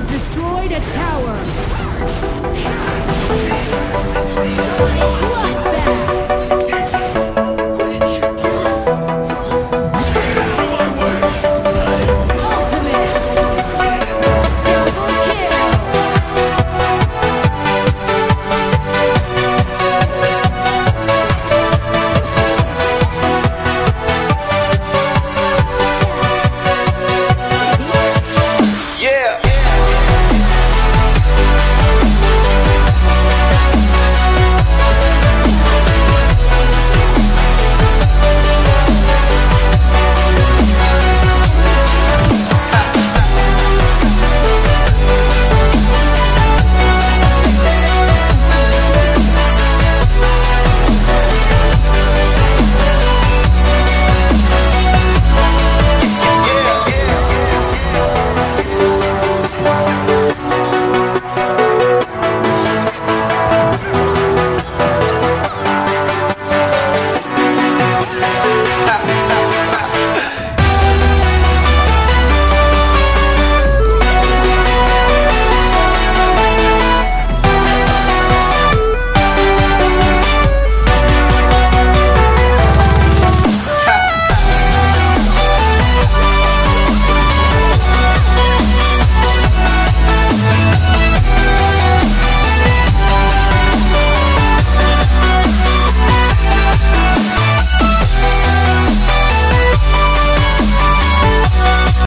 has destroyed a tower.